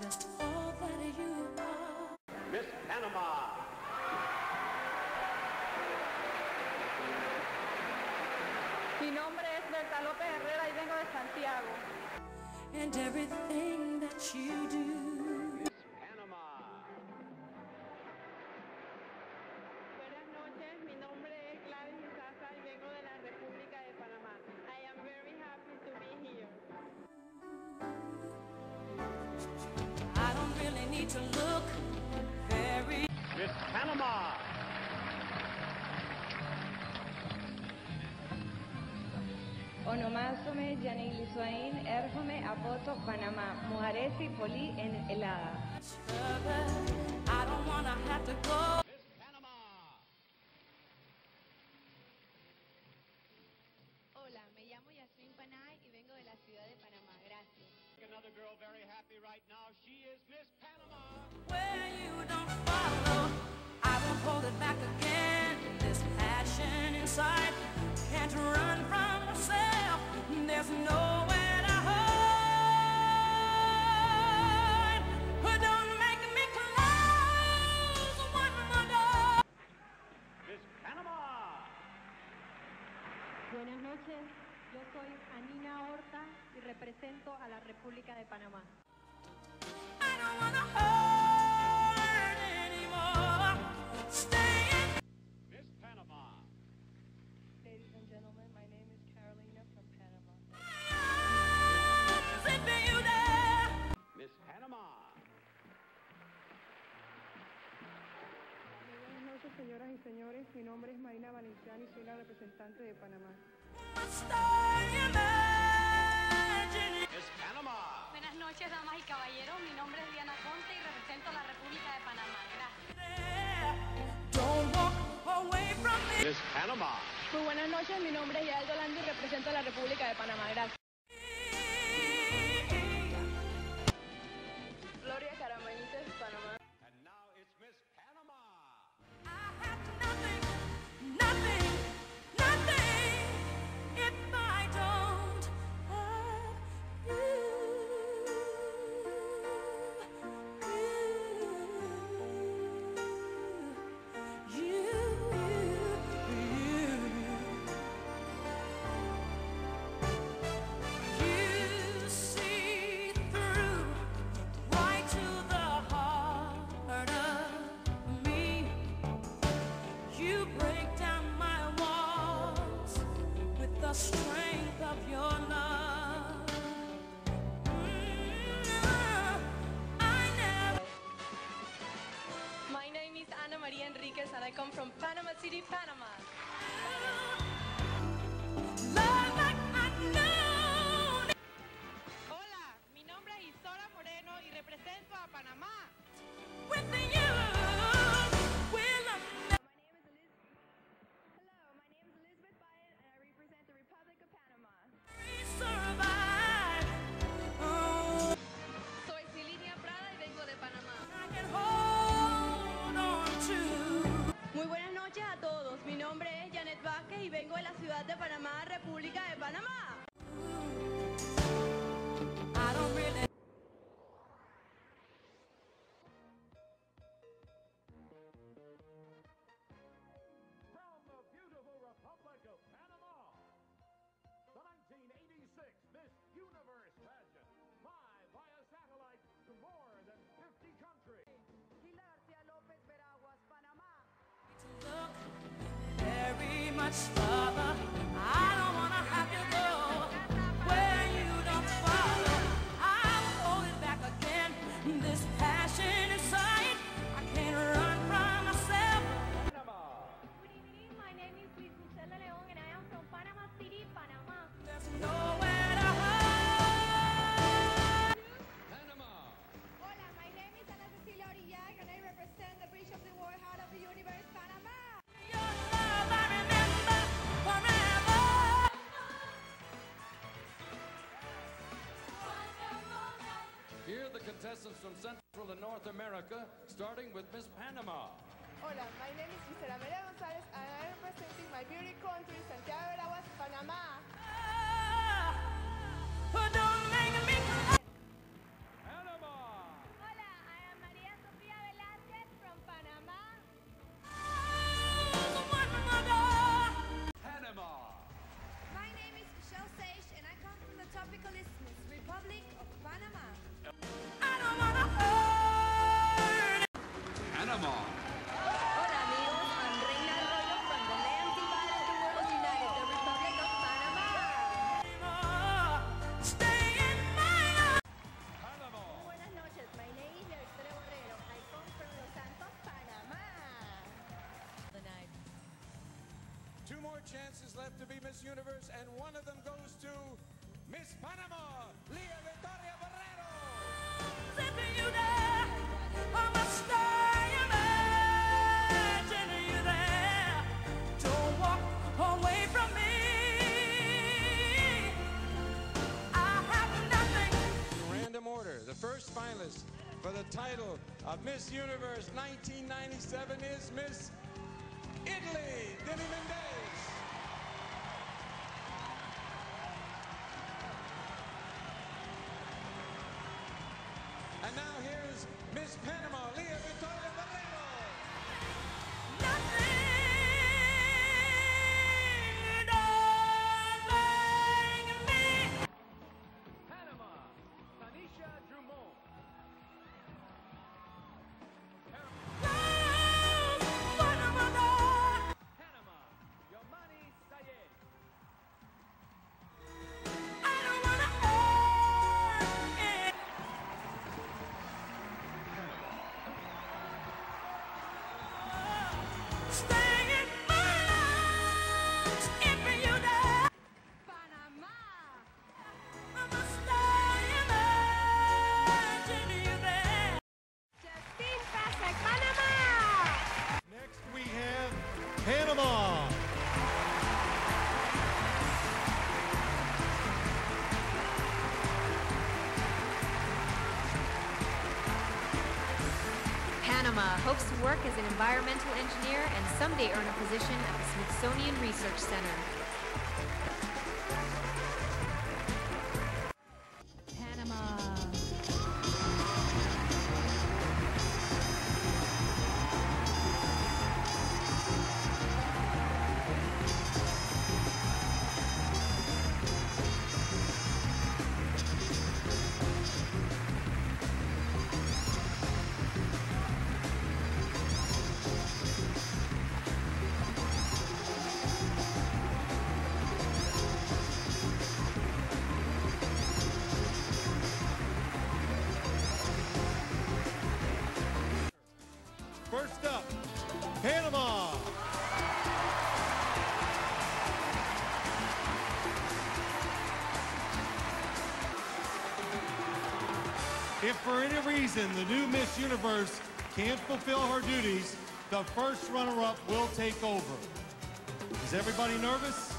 just all that you are. Miss Panama. Mi nombre es Berta López Herrera y vengo de Santiago. And everything that you do. need to look very... Miss Panama. Onomásome Janilizuain, Erfome Apoto, Panamá, Mujeres y Poli en Helada. another girl very happy right now. She is Miss Panama. Where you don't follow, I won't hold it back again. This passion inside can't run from myself. There's no way. a la República de Panamá. señoras y señores. Mi nombre es Marina Valenciano y soy la representante de Panamá. noches, damas y caballeros. Mi nombre es Diana Conte y represento a la República de Panamá. Gracias. Muy buenas noches, mi nombre es Yael Dolando y represento a la República de Panamá. Gracias. My name is Ana Maria Enriquez and I come from Panama City, Panama. satisfied. from Central and North America, starting with Miss Panama. Hola, my name is Gisela Maria Gonzalez, and I am representing my beauty country, Santiago de Aguas, Panama. Chances left to be Miss Universe, and one of them goes to Miss Panama, Lia Victoria Borrero. Zipping you there, I'm a star, imagine you there. Don't walk away from me. I have nothing. In random order, the first finalist for the title of Miss Universe 1997 is Miss Italy, Demi Mendez. And now here's Miss Panama, Lia Victoria work as an environmental engineer and someday earn a position at the Smithsonian Research Center. For any reason the new Miss Universe can't fulfill her duties, the first runner-up will take over. Is everybody nervous?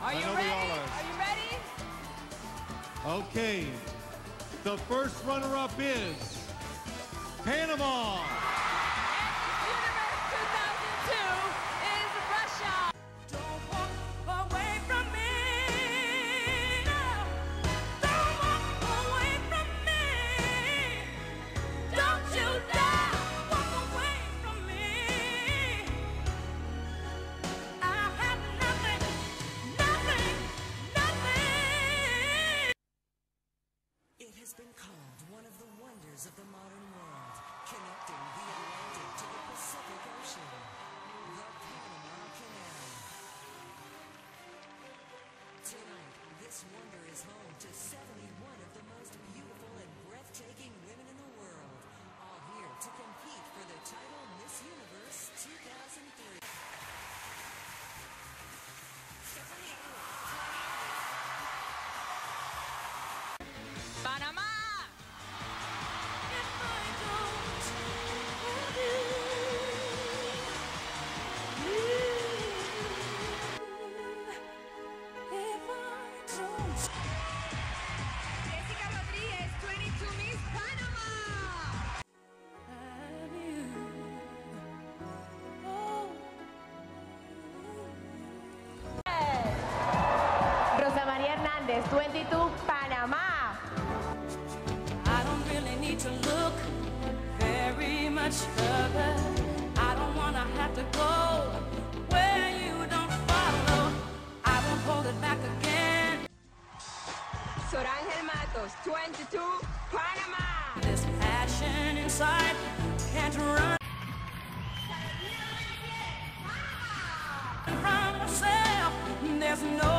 Are I you ready? all are. Are you ready? Okay. The first runner-up is Panama. This wonder is home to 71 of the most beautiful and breathtaking 22, Panamá. I don't really need to look very much further. I don't wanna have to go where you don't follow. I won't hold it back again. Sorangel Matos, 22, Panama. This passion inside can't run from myself. There's nowhere